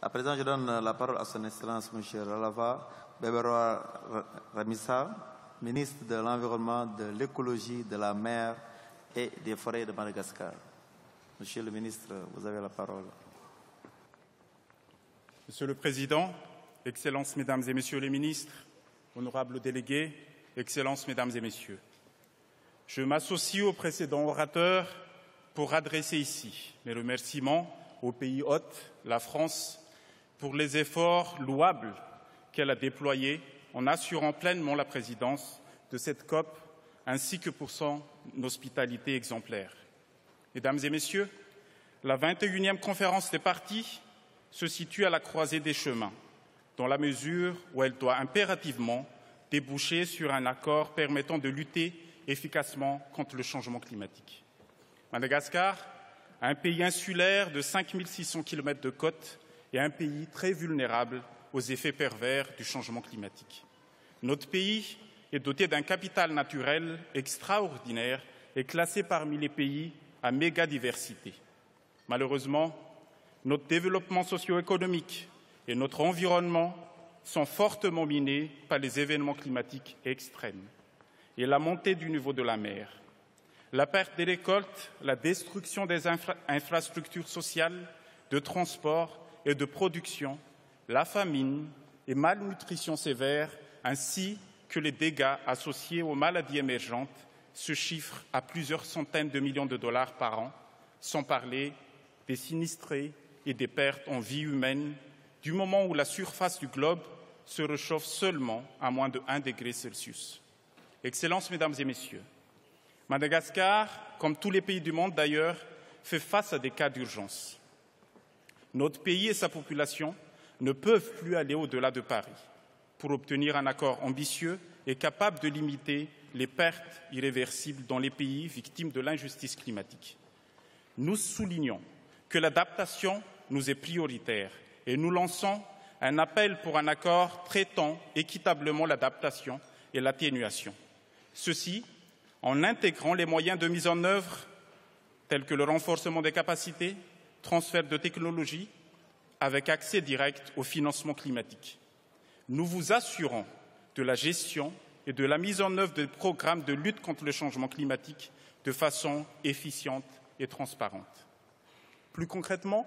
À présent, je donne la parole à son Excellence M. Ralava Beberoa Ramissa, ministre de l'Environnement, de l'Écologie, de la mer et des forêts de Madagascar. Monsieur le ministre, vous avez la parole. Monsieur le Président, Excellences, Mesdames et Messieurs les ministres, honorables délégués, Excellences, Mesdames et Messieurs, je m'associe au précédent orateur pour adresser ici mes remerciements au pays hôte, la France, pour les efforts louables qu'elle a déployés en assurant pleinement la présidence de cette COP ainsi que pour son hospitalité exemplaire. Mesdames et Messieurs, la 21e conférence des partis se situe à la croisée des chemins, dans la mesure où elle doit impérativement déboucher sur un accord permettant de lutter efficacement contre le changement climatique. Madagascar, un pays insulaire de 5600 km de côte et un pays très vulnérable aux effets pervers du changement climatique. Notre pays est doté d'un capital naturel extraordinaire et classé parmi les pays à mégadiversité. Malheureusement, notre développement socio-économique et notre environnement sont fortement minés par les événements climatiques extrêmes et la montée du niveau de la mer. La perte des récoltes, la destruction des infrastructures sociales, de transport et de production, la famine et malnutrition sévère, ainsi que les dégâts associés aux maladies émergentes se chiffrent à plusieurs centaines de millions de dollars par an, sans parler des sinistrés et des pertes en vie humaine du moment où la surface du globe se réchauffe seulement à moins de 1 degré Celsius. Excellences, Mesdames et Messieurs, Madagascar, comme tous les pays du monde d'ailleurs, fait face à des cas d'urgence. Notre pays et sa population ne peuvent plus aller au-delà de Paris pour obtenir un accord ambitieux et capable de limiter les pertes irréversibles dans les pays victimes de l'injustice climatique. Nous soulignons que l'adaptation nous est prioritaire et nous lançons un appel pour un accord traitant équitablement l'adaptation et l'atténuation. Ceci en intégrant les moyens de mise en œuvre tels que le renforcement des capacités, transfert de technologies, avec accès direct au financement climatique. Nous vous assurons de la gestion et de la mise en œuvre des programmes de lutte contre le changement climatique de façon efficiente et transparente. Plus concrètement,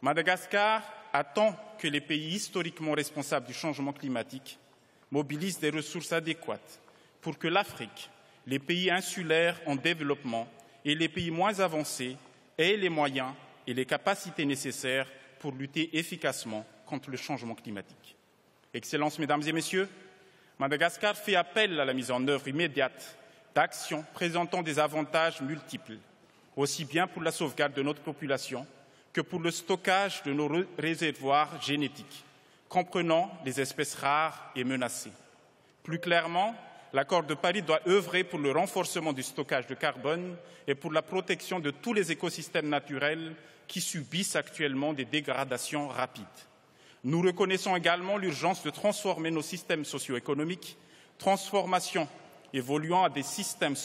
Madagascar attend que les pays historiquement responsables du changement climatique mobilisent des ressources adéquates pour que l'Afrique, les pays insulaires en développement et les pays moins avancés aient les moyens et les capacités nécessaires pour lutter efficacement contre le changement climatique. Excellences, Mesdames et Messieurs, Madagascar fait appel à la mise en œuvre immédiate d'actions présentant des avantages multiples, aussi bien pour la sauvegarde de notre population que pour le stockage de nos réservoirs génétiques, comprenant les espèces rares et menacées. Plus clairement, l'accord de Paris doit œuvrer pour le renforcement du stockage de carbone et pour la protection de tous les écosystèmes naturels qui subissent actuellement des dégradations rapides. Nous reconnaissons également l'urgence de transformer nos systèmes socio-économiques, transformation évoluant à des systèmes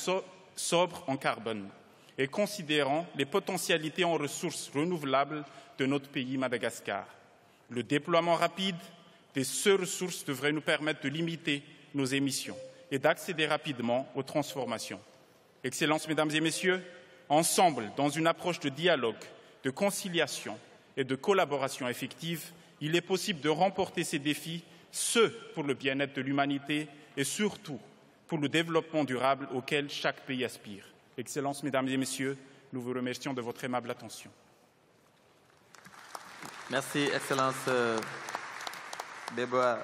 sobres en carbone et considérant les potentialités en ressources renouvelables de notre pays Madagascar. Le déploiement rapide de ces ressources devrait nous permettre de limiter nos émissions et d'accéder rapidement aux transformations. Excellences, Mesdames et Messieurs, ensemble, dans une approche de dialogue, de conciliation et de collaboration effective, il est possible de remporter ces défis, ce pour le bien-être de l'humanité et surtout pour le développement durable auquel chaque pays aspire. Excellences, Mesdames et Messieurs, nous vous remercions de votre aimable attention. Merci, Excellence Beba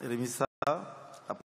Remissa.